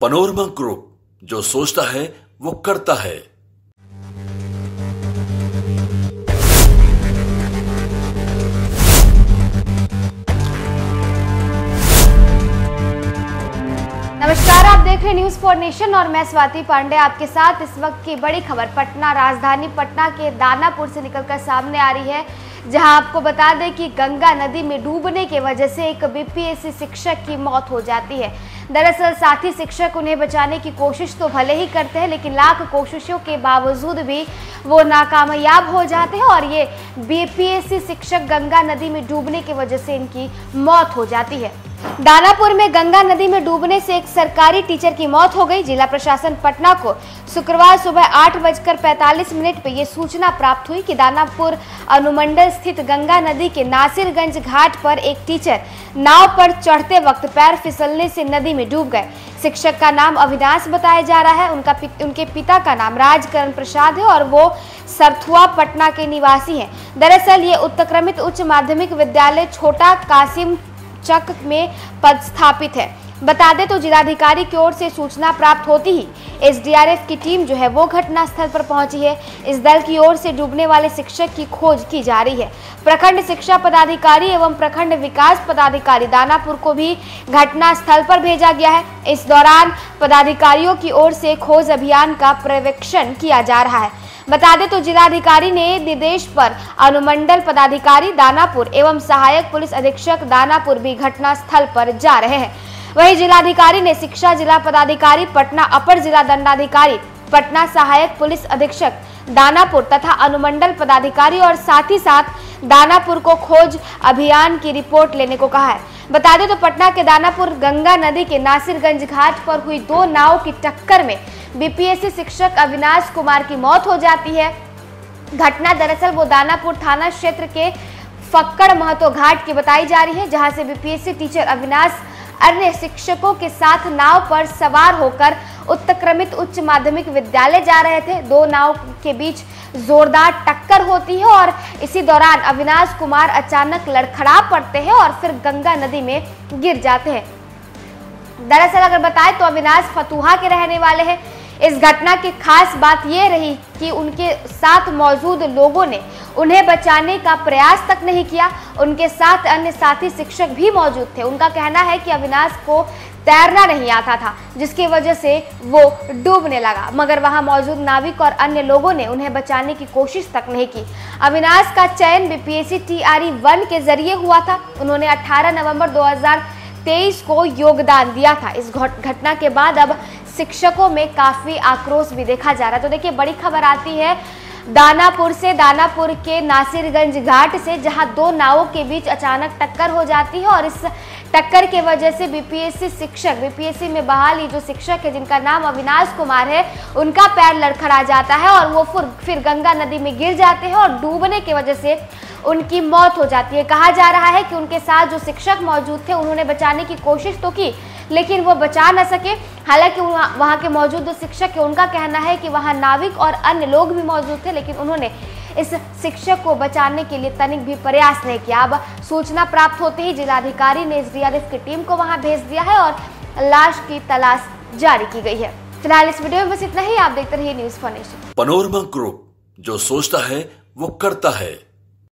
Panorama group जो सोचता है वो करता है। नमस्कार, आप देख रहे न्यूज़ फॉर नेशन और मैं स्वाति पांडे आपके साथ। इस वक्त की बड़ी खबर, पटना, राजधानी पटना के दानापुर से निकलकर सामने आ रही है, जहाँ आपको बता दें कि गंगा नदी में डूबने की वजह से एक बीपीएससी शिक्षक की मौत हो जाती है। दरअसल, साथी शिक्षक उन्हें बचाने की कोशिश तो भले ही करते हैं, लेकिन लाख कोशिशों के बावजूद भी वो नाकामयाब हो जाते हैं और ये बीपीएससी शिक्षक गंगा नदी में डूबने की वजह से इनकी मौत हो जाती है। दानापुर में गंगा नदी में डूबने से एक सरकारी टीचर की मौत हो गई। जिला प्रशासन पटना को शुक्रवार सुबह आठ बजकर पैतालीस मिनट पर यह सूचना प्राप्त हुई कि दानापुर अनुमंडल स्थित गंगा नदी के नासिरगंज घाट पर एक टीचर नाव पर चढ़ते वक्त पैर फिसलने से नदी में डूब गए। शिक्षक का नाम अविनाश बताया जा रहा है। उनका पि, उनके पिता का नाम राजकरण प्रसाद है और वो सरथुआ पटना के निवासी हैं। दरअसल ये उत्क्रमित उच्च माध्यमिक विद्यालय छोटा कासिम चक में पद स्थापित है। बता दें तो जिलाधिकारी की ओर से सूचना प्राप्त होती ही एसडीआरएफ की टीम जो है वो घटना स्थल पर पहुँची है। इस दल की ओर से डूबने वाले शिक्षक की खोज की जा रही है। प्रखंड शिक्षा पदाधिकारी एवं प्रखंड विकास पदाधिकारी दानापुर को भी घटना स्थल पर भेजा गया है। इस दौरान पदाधिकारियों की ओर से खोज अभियान का पर्यवेक्षण किया जा रहा है। बता दें तो जिलाधिकारी ने निर्देश पर अनुमंडल पदाधिकारी दानापुर एवं सहायक पुलिस अधीक्षक दानापुर भी घटना स्थल पर जा रहे हैं। वहीं जिलाधिकारी ने शिक्षा जिला पदाधिकारी, पटना अपर जिला दंडाधिकारी, पटना सहायक पुलिस अधीक्षक दानापुर तथा अनुमंडल पदाधिकारी और साथ ही साथ दानापुर को खोज अभियान की रिपोर्ट लेने को कहा है। बता दें तो पटना के दानापुर गंगा नदी के नासिरगंज घाट पर हुई दो नाव की टक्कर में बीपीएससी शिक्षक अविनाश कुमार की मौत हो जाती है। घटना दरअसल वो दानापुर थाना क्षेत्र के फक्कड़ महतो घाट की बताई जा रही है, जहाँ से बीपीएससी टीचर अविनाश अन्य शिक्षकों के साथ नाव पर सवार होकर उत्क्रमित उच्च माध्यमिक विद्यालय जा रहे थे। दो नाव के बीच जोरदार टक्कर होती है और इसी दौरान अविनाश कुमार अचानक लड़खड़ा पड़ते हैं और फिर गंगा नदी में गिर जाते हैं। दरअसल अगर बताएँ तो अविनाश फतुहा के रहने वाले हैं। इस घटना की खास बात यह रही कि उनके साथ मौजूद लोगों ने उन्हें बचाने का प्रयास तक नहीं किया। उनके साथ अन्य साथी शिक्षक भी मौजूद थे। उनका कहना है कि अविनाश को तैरना नहीं आता था, जिसकी वजह से वो डूबने लगा। मगर वहाँ मौजूद नाविक और अन्य लोगों ने उन्हें बचाने की कोशिश तक नहीं की। अविनाश का चयन बीपीएससी टीआरई वन के ज़रिए हुआ था। उन्होंने 18 नवंबर 2023 को योगदान दिया था। इस घटना के बाद अब शिक्षकों में काफ़ी आक्रोश भी देखा जा रहा है। तो देखिए, बड़ी खबर आती है दानापुर से, दानापुर के नासिरगंज घाट से, जहाँ दो नावों के बीच अचानक टक्कर हो जाती है और इस टक्कर के वजह से बीपीएससी शिक्षक, बीपीएससी में बहाल बहाली जो शिक्षक है, जिनका नाम अविनाश कुमार है, उनका पैर लड़खड़ा जाता है और वो फिर गंगा नदी में गिर जाते हैं और डूबने की वजह से उनकी मौत हो जाती है। कहा जा रहा है कि उनके साथ जो शिक्षक मौजूद थे, उन्होंने बचाने की कोशिश तो की लेकिन वो बचा न सके। हालाँकि वहाँ के मौजूद जो शिक्षक है, उनका कहना है कि वहाँ नाविक और अन्य लोग भी मौजूद थे, लेकिन उन्होंने इस शिक्षक को बचाने के लिए तनिक भी प्रयास नहीं किया। अब सूचना प्राप्त होते ही जिलाधिकारी ने एस की टीम को वहाँ भेज दिया है और लाश की तलाश जारी की गई है। फ़िलहाल इस वीडियो में बस इतना ही। आप देखते रहिए news for nation panorama group जो सोचता है, वो करता है।